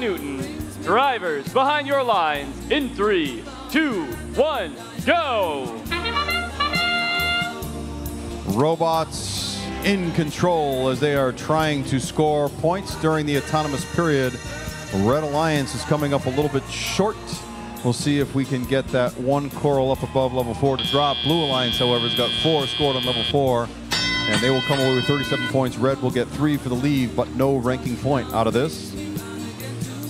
Newton. Drivers behind your lines in three, two, one, go! Robots in control as they are trying to score points during the autonomous period. Red Alliance is coming up a little bit short. We'll see if we can get that one coral up above level four to drop. Blue Alliance, however, has got four scored on level four, and they will come away with 37 points. Red will get three for the lead, but no ranking point out of this.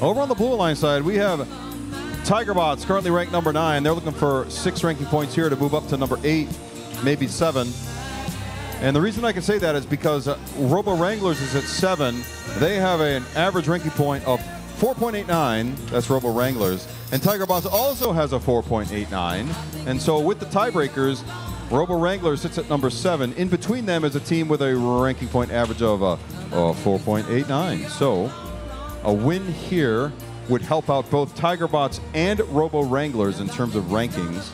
Over on the Blue line side, we have Tigerbots, currently ranked number nine. They're looking for six ranking points here to move up to number eight, maybe seven. And the reason I can say that is because uh, Robo Wranglers is at seven. They have an average ranking point of 4.89. That's Robo Wranglers. And Tiger Bots also has a 4.89. And so with the tiebreakers, Robo Wranglers sits at number seven. In between them is a team with a ranking point average of uh, uh, 4.89. So a win here would help out both Tiger Bots and Robo Wranglers in terms of rankings.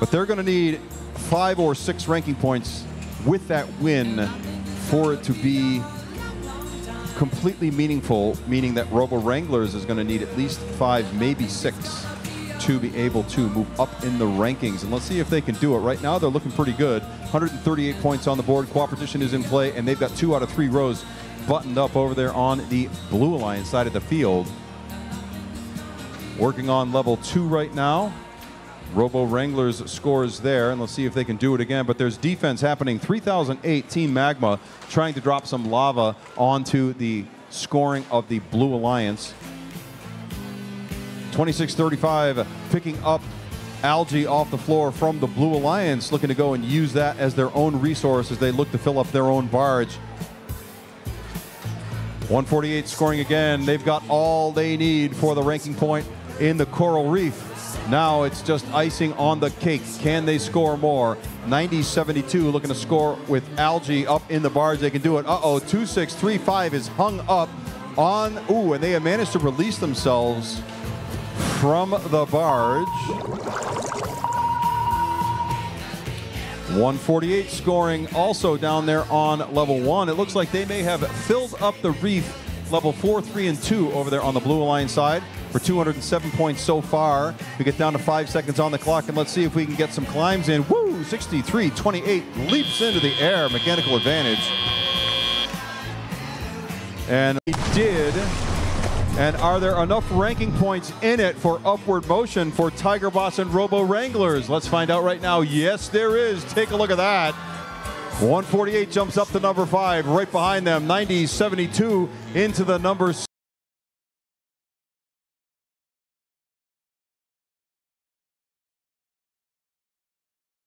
But they're going to need five or six ranking points with that win for it to be completely meaningful, meaning that Robo Wranglers is going to need at least five, maybe six to be able to move up in the rankings. And let's see if they can do it. Right now, they're looking pretty good. 138 points on the board. Cooperation is in play, and they've got two out of three rows buttoned up over there on the Blue Alliance side of the field. Working on level two right now. Robo Wranglers scores there, and let's see if they can do it again. But there's defense happening. 3008 Team Magma trying to drop some lava onto the scoring of the Blue Alliance. 2635 picking up algae off the floor from the Blue Alliance, looking to go and use that as their own resource as they look to fill up their own barge. 148 scoring again. They've got all they need for the ranking point in the Coral Reef. Now it's just icing on the cake. Can they score more? 90-72 looking to score with algae up in the barge. They can do it. Uh-oh, 2635 is hung up on, ooh, and they have managed to release themselves from the barge. 148 scoring also down there on level one. It looks like they may have filled up the reef level four, three, and two over there on the Blue line side for 207 points so far. We get down to five seconds on the clock, and let's see if we can get some climbs in. Woo! 63 28 leaps into the air, mechanical advantage. And he did. And are there enough ranking points in it for upward motion for Tiger Bots and Robo Wranglers? Let's find out right now. Yes, there is. Take a look at that. 148 jumps up to number five. Right behind them, 90 72 into the number